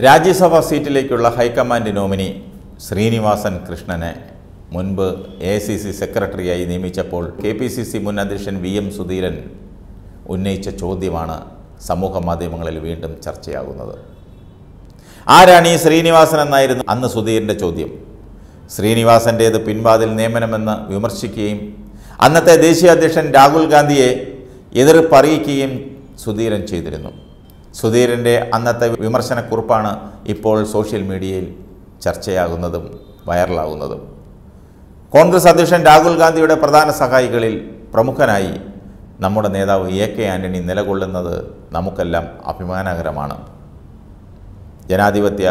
രാജ്യസഭാ സീറ്റിലേക്കുള്ള high command nominee Srinivasan കൃഷ്ണനെ. മുൻപ് എ സി സി സെക്രട്ടറിയായി നിയമിച്ചപ്പോൾ കെ പി സി സി മുൻ അധ്യക്ഷൻ വി എം സുധീരൻ ഉന്നയിച്ച ചോദ്യമാണ് സമൂഹ മാധ്യമങ്ങളിൽ വീണ്ടും ചർച്ചയാകുന്നത്. ആരാണ് ഈ ശ്രീനിവാസൻ എന്നായിരുന്നു അന്ന് സുധീരന്റെ ചോദ്യം. ശ്രീനിവാസന്റേത് പിൻവാതിൽ നിയമനമെന്ന് വിമർശിക്കുകയും അന്നത്തെ ദേശീയ അധ്യക്ഷൻ രാഹുൽ ഗാന്ധിയെ എതിർപ്പറിയിക്കുകയും സുധീരൻ ചെയ്തിരുന്നു. സുധീരന്റെ അന്നത്തെ വിമർശനക്കുറിപ്പാണ് ഇപ്പോൾ സോഷ്യൽ മീഡിയയിൽ ചർച്ചയാകുന്നതും വൈറലാകുന്നതും. കോൺഗ്രസ് അധ്യക്ഷൻ രാഹുൽ ഗാന്ധിയുടെ പ്രധാന സഹായികളിൽ പ്രമുഖനായി നമ്മുടെ നേതാവ് എ കെ ആന്റണി നിലകൊള്ളുന്നത് നമുക്കെല്ലാം അഭിമാനകരമാണ്. ജനാധിപത്യ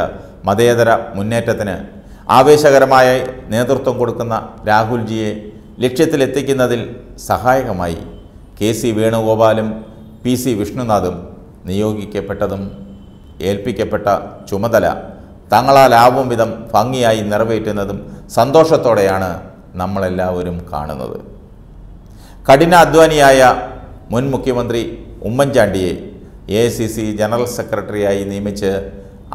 മതേതര മുന്നേറ്റത്തിന് ആവേശകരമായ നേതൃത്വം കൊടുക്കുന്ന രാഹുൽജിയെ ലക്ഷ്യത്തിലെത്തിക്കുന്നതിൽ സഹായകമായി കെ സി വേണുഗോപാലും പി സി വിഷ്ണുനാഥും നിയോഗിക്കപ്പെട്ടതും ഏൽപ്പിക്കപ്പെട്ട ചുമതല തങ്ങളാലാവും വിധം ഭംഗിയായി നിറവേറ്റുന്നതും സന്തോഷത്തോടെയാണ് നമ്മളെല്ലാവരും കാണുന്നത്. കഠിനാധ്വാനിയായ മുൻ മുഖ്യമന്ത്രി ഉമ്മൻചാണ്ടിയെ എ സി സി ജനറൽ സെക്രട്ടറിയായി നിയമിച്ച്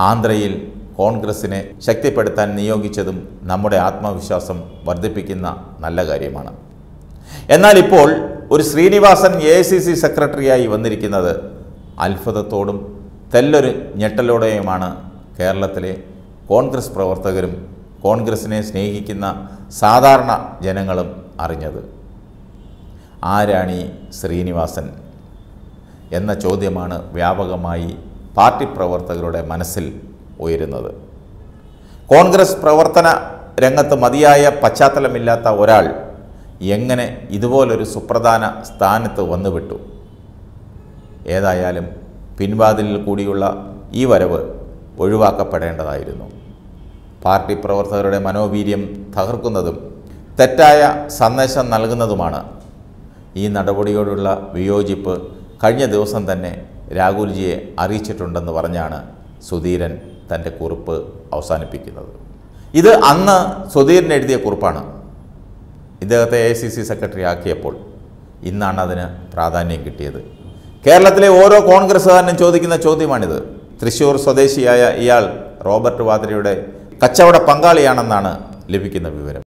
ആന്ധ്രയിൽ കോൺഗ്രസിനെ ശക്തിപ്പെടുത്താൻ നിയോഗിച്ചതും നമ്മുടെ ആത്മവിശ്വാസം വർദ്ധിപ്പിക്കുന്ന നല്ല കാര്യമാണ്. എന്നാൽ ഇപ്പോൾ ഒരു ശ്രീനിവാസൻ എ സി സി സെക്രട്ടറിയായി വന്നിരിക്കുന്നത് അത്ഭുതത്തോടും തെല്ലൊരു ഞെട്ടലോടെയുമാണ് കേരളത്തിലെ കോൺഗ്രസ് പ്രവർത്തകരും കോൺഗ്രസിനെ സ്നേഹിക്കുന്ന സാധാരണ ജനങ്ങളും അറിഞ്ഞത്. ആരാണി ശ്രീനിവാസൻ? എന്ന ചോദ്യമാണ് വ്യാപകമായി പാർട്ടി പ്രവർത്തകരുടെ മനസ്സിൽ ഉയരുന്നത്. കോൺഗ്രസ് പ്രവർത്തന രംഗത്ത് മതിയായ പശ്ചാത്തലമില്ലാത്ത ഒരാൾ എങ്ങനെ ഇതുപോലൊരു സുപ്രധാന സ്ഥാനത്ത് വന്നുവിട്ടു? ഏതായാലും പിൻവാതിലിൽ കൂടിയുള്ള ഈ വരവ് ഒഴിവാക്കപ്പെടേണ്ടതായിരുന്നു. പാർട്ടി പ്രവർത്തകരുടെ മനോവീര്യം തകർക്കുന്നതും തെറ്റായ സന്ദേശം നൽകുന്നതുമാണ് ഈ നടപടിയോടുള്ള വിയോജിപ്പ് കഴിഞ്ഞ ദിവസം തന്നെ രാഹുൽജിയെ അറിയിച്ചിട്ടുണ്ടെന്ന് പറഞ്ഞാണ് സുധീരൻ തന്റെ കുറിപ്പ് അവസാനിപ്പിക്കുന്നത്. ഇത് അന്ന് സുധീരൻ എഴുതിയ കുറിപ്പാണ്. ഇദ്ദേഹത്തെ എ സി സി സെക്രട്ടറി ആക്കിയപ്പോൾ ഇന്നാണ് അതിന് പ്രാധാന്യം കിട്ടിയത്. കേരളത്തിലെ ഓരോ കോൺഗ്രസ്സുകാരനും ചോദിക്കുന്ന ചോദ്യമാണിത്. തൃശൂർ സ്വദേശിയായ ഇയാൾ റോബർട്ട് വാദ്രയുടെ കച്ചവട പങ്കാളിയാണെന്നാണ് ലഭിക്കുന്ന വിവരം.